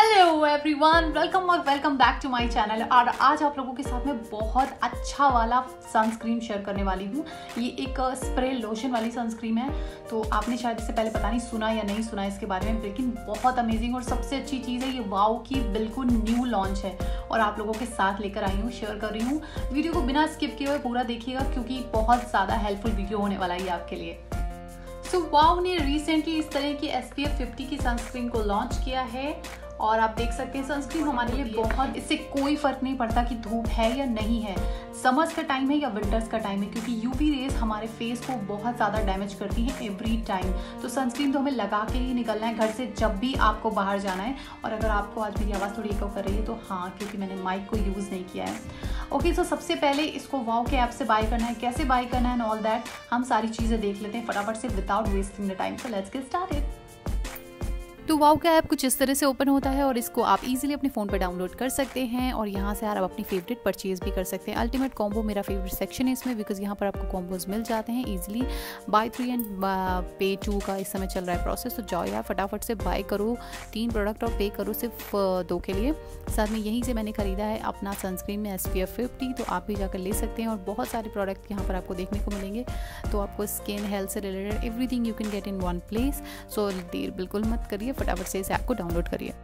Hello everyone welcome और welcome back to my channel और आज आप लोगों के साथ में बहुत अच्छा वाला सनस्क्रीन शेयर करने वाली हूँ। ये एक स्प्रे लोशन वाली सनस्क्रीन है। तो आपने शायद इससे पहले पता नहीं सुना या नहीं सुना इसके बारे में लेकिन बहुत अमेजिंग और सबसे अच्छी चीज़ है ये। वाओ की बिल्कुल न्यू लॉन्च है। और आप लोगों के साथ लेकर आई हूँ शेयर कर रही हूँ। वीडियो को बिना स्किप किए हुए पूरा देखिएगा क्योंकि बहुत ज़्यादा हेल्पफुल वीडियो होने वाला है आपके लिए। सो so, वाओ ने रिसेंटली इस तरह की एस पी एफ़ फिफ्टी की सनस्क्रीन को लॉन्च किया है। और आप देख सकते हैं सनस्क्रीन हमारे लिए बहुत इससे कोई फ़र्क नहीं पड़ता कि धूप है या नहीं है। समर्स का टाइम है या विंटर्स का टाइम है क्योंकि यूवी रेज हमारे फेस को बहुत ज़्यादा डैमेज करती हैं एवरी टाइम तो सनस्क्रीन तो हमें लगा के ही निकलना है घर से जब भी आपको बाहर जाना है। और अगर आपको आज मेरी आवाज़ थोड़ी इको कर रही है तो हाँ क्योंकि मैंने माइक को यूज़ नहीं किया है। ओके okay, सो so सबसे पहले इसको वाओ के ऐप से बाय करना है। कैसे बाय करना है एंड ऑल दैट हम सारी चीज़ें देख लेते हैं फटाफट से without wasting the time so let's get started तो वाओ का ऐप कुछ इस तरह से ओपन होता है और इसको आप इजीली अपने फ़ोन पर डाउनलोड कर सकते हैं और यहाँ से आप अपनी फेवरेट परचेज़ भी कर सकते हैं। अल्टीमेट कॉम्बो मेरा फेवरेट सेक्शन है इसमें बिकॉज़ यहाँ पर आपको कॉम्बोज मिल जाते हैं easily buy three and pay two का इस समय चल रहा है प्रोसेस तो जाओ यार फटाफट से बाय करो। तीन प्रोडक्ट और पे करो सिर्फ़ दो के लिए। साथ में यहीं से मैंने ख़रीदा है अपना सनस्क्रीन में एस पी एफ़ फिफ्टी तो आप भी जाकर ले सकते हैं और बहुत सारे प्रोडक्ट यहाँ पर आपको देखने को मिलेंगे। तो आपको स्किन हेल्थ से related everything you can get in one place so देर बिल्कुल मत करिए फटाफट से इस ऐप को डाउनलोड करिए।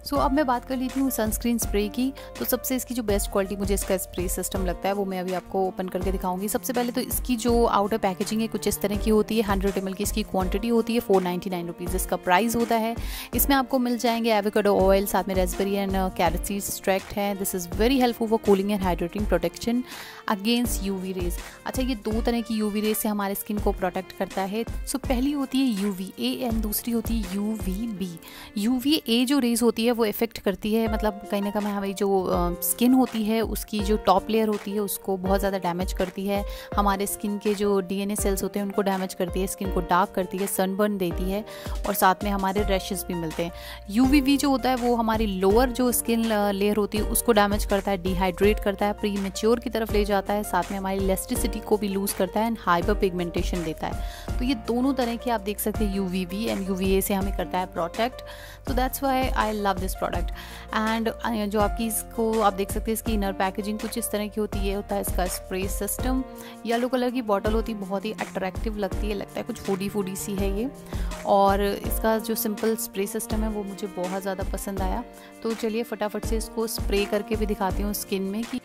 सो so, अब मैं बात कर लेती हूँ सनस्क्रीन स्प्रे की। तो सबसे इसकी जो बेस्ट क्वालिटी मुझे इसका स्प्रे सिस्टम लगता है वो मैं अभी आपको ओपन करके दिखाऊँगी। सबसे पहले तो इसकी जो आउटर पैकेजिंग है कुछ इस तरह की होती है। हंड्रेड एम की इसकी क्वांटिटी होती है फोर नाइन्टी नाइन रुपीज़ इसका प्राइस होता है। इसमें आपको मिल जाएँगे एविकाडो ऑयल साथ में रेसबेरी एंड कैरेट स्ट्रैक्ट है। This is very helpful for cooling and hydrating protection against U rays अच्छा ये दो तरह की यू रेज से हमारे स्किन को प्रोटेक्ट करता है। सो पहली होती है यू वी ए एंड दूसरी होती है U V B U V A जो रेज होती है, वो इफ़ेक्ट करती है। मतलब कहीं ना कहीं हमारी जो स्किन होती है, उसकी जो टॉप लेयर होती है, उसको बहुत ज़्यादा डैमेज करती है। हमारे स्किन के जो डीएनए सेल्स होते हैं, उनको डैमेज करती है स्किन को डार्क करती है सनबर्न देती है और साथ में हमारे रैशेस भी मिलते हैं। यू जो होता है, वो हमारी लोअर जो स्किन लेयर होती है, उसको डैमेज करता है डिहाइड्रेट करता है प्री मेच्योर की तरफ़ ले जाता है, साथ में हमारी इलेस्टिसिटी को भी लूज़ करता है एंड हाइपर पिगमेंटेशन देता है। तो ये दोनों तरह के आप देख सकते हैं U V V and U V A से हमें करता है प्रोटेक्ट तो that's why I love this product and जो आपकी इसको आप देख सकते हैं, इसकी इनर पैकेजिंग कुछ इस तरह की होती है होता है इसका स्प्रे सिस्टम येलो कलर की बॉटल होती है, बहुत ही अट्रैक्टिव लगती है, लगता है कुछ फूडी फूडी सी है ये। और इसका जो सिंपल स्प्रे सिस्टम है, वो मुझे बहुत ज़्यादा पसंद आया। तो चलिए फटाफट से इसको स्प्रे करके भी दिखाती हूँ स्किन में कि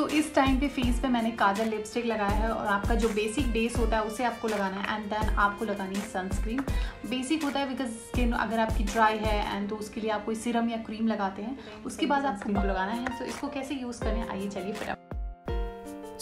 सो so, इस टाइम पे फेस पे मैंने काजल लिपस्टिक लगाया है और आपका जो बेसिक बेस होता है उसे आपको लगाना है एंड देन आपको लगानी है सनस्क्रीन बेसिक होता है बिकॉज़ स्किन अगर आपकी ड्राई है एंड तो उसके लिए आप कोई सिरम या क्रीम लगाते हैं उसके बाद आप क्रीम लगाना है। सो so, इसको कैसे यूज़ करें? आइए चलिए फिर आप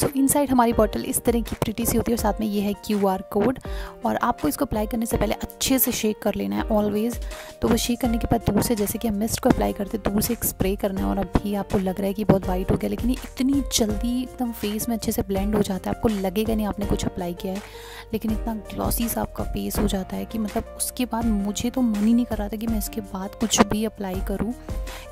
सो इनसाइड हमारी बॉटल इस तरह की प्रिटी सी होती है और साथ में ये है क्यू आर कोड और आपको इसको अप्लाई करने से पहले अच्छे से शेक कर लेना है ऑलवेज़ तो वो शेक करने के बाद दूर से जैसे कि हम मिस्ट को अप्लाई करते दूर से एक स्प्रे करना है और अभी आपको लग रहा है कि बहुत वाइट हो गया, लेकिन ये इतनी जल्दी एकदम फेस में अच्छे से ब्लेंड हो जाता है। आपको लगेगा नहीं आपने कुछ अप्लाई किया है, लेकिन इतना ग्लॉसी सा आपका फेस हो जाता है कि मतलब उसके बाद मुझे तो मन ही नहीं कर रहा था कि मैं इसके बाद कुछ भी अप्लाई करूँ,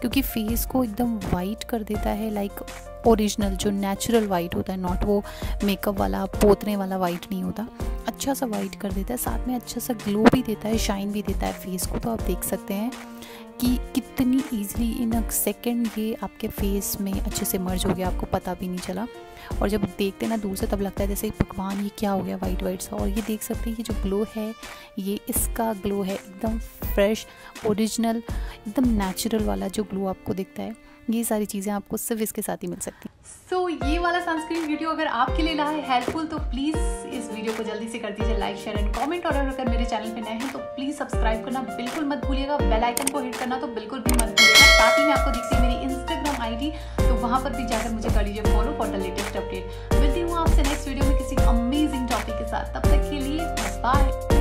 क्योंकि फेस को एकदम वाइट कर देता है लाइक ओरिजिनल जो नेचुरल वाइट होता है नॉट वो मेकअप वाला, पोतने वाला वाइट नहीं होता। अच्छा सा वाइट कर देता है, साथ में अच्छा सा ग्लो भी देता है शाइन भी देता है फेस को तो आप देख सकते हैं। कि कितनी ईजिली इन अ सेकेंड ये आपके फेस में अच्छे से मर्ज हो गया आपको पता भी नहीं चला। और जब देखते ना दूर से तब लगता है जैसे भगवान ये क्या हो गया वाइट वाइट सा। और ये देख सकते हैं ये जो ग्लो है ये इसका ग्लो है एकदम फ्रेश ओरिजिनल एकदम नेचुरल वाला जो ग्लो आपको दिखता है। ये सारी चीज़ें आपको सिर्फ़ इसके साथ ही मिल सकती हैं। सो so, ये वाला सनस्क्रीन वीडियो अगर आपके लिए रहा है हेल्पफुल तो प्लीज़ इस वीडियो को जल्दी से कर दीजिए लाइक शेयर एंड कमेंट और अगर मेरे चैनल पे नए हैं तो प्लीज़ सब्सक्राइब करना बिल्कुल मत भूलिएगा। बेल आइकन को हिट करना तो बिल्कुल भी मत भूलिएगा। साथ ही में आपको दिखती है मेरी इंस्टाग्राम आईडी तो वहाँ पर भी जाकर मुझे कर लीजिए follow for the latest update मिलती हूँ आपसे नेक्स्ट वीडियो में किसी अमेजिंग टॉपिक के साथ। तब तक के लिए